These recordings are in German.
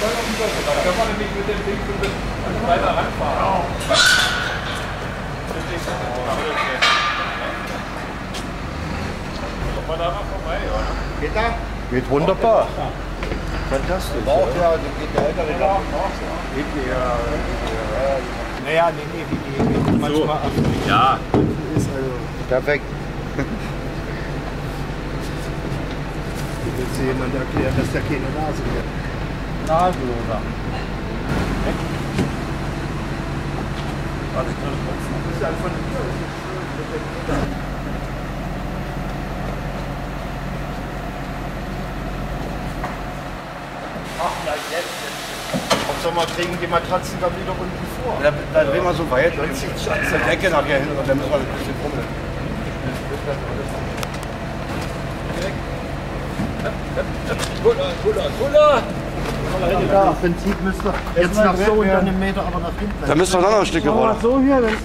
Da kann man nämlich mit dem Ding weiter ranfahren. Kommt man da mal vorbei, oder? Geht da? Geht wunderbar. Fantastisch. Auch ja, dann geht der ältere da. Geht ja. Naja, nee, nee, wie die manchmal ab. Ja. Ist also, Perfekt. willst du jemand erklären, dass der keine Nase hat? Nase, oder? Das ist ja von hier. Hauptsache mal kriegen die Matratzen dann wieder unten vor. Dann, dann drehen wir so weit, dann zieht sich die Decke nachher hin und dann müssen wir ein bisschen fummeln. Kuller, Kuller, Kuller! Ja, Im Prinzip müsste jetzt nach so und dann einen Meter aber nach hinten. Da müssen wir dann noch ein Stück rollen. so hier, dann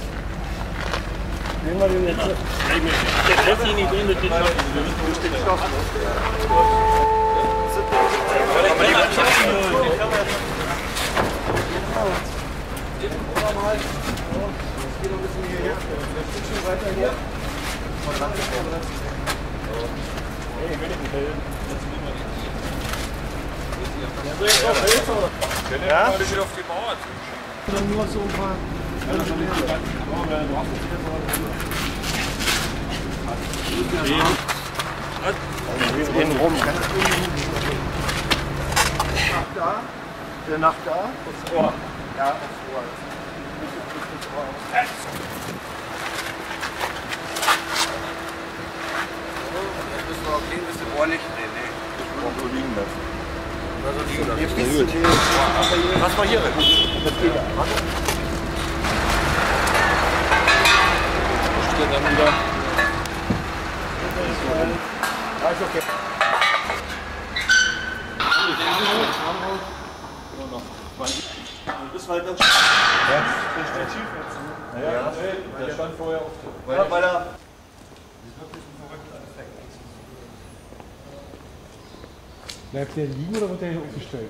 Ja? Ich wieder auf die Mauer zu. dann nur so ein paar. Innen rum. Nach da. Der nach da. Das Ohr. Ja, aufs Ohr. müssen wir Nee. So liegen lassen. Oder so liegen lassen. Jetzt bist du. Lass mal hier rein. Das geht ja. Steht dann wieder. Ja, ist okay. Das war dann Der steht schief jetzt. Nee, der stand vorher auf der. ja, weil er Bleibt der liegen oder wird der hier aufgestellt?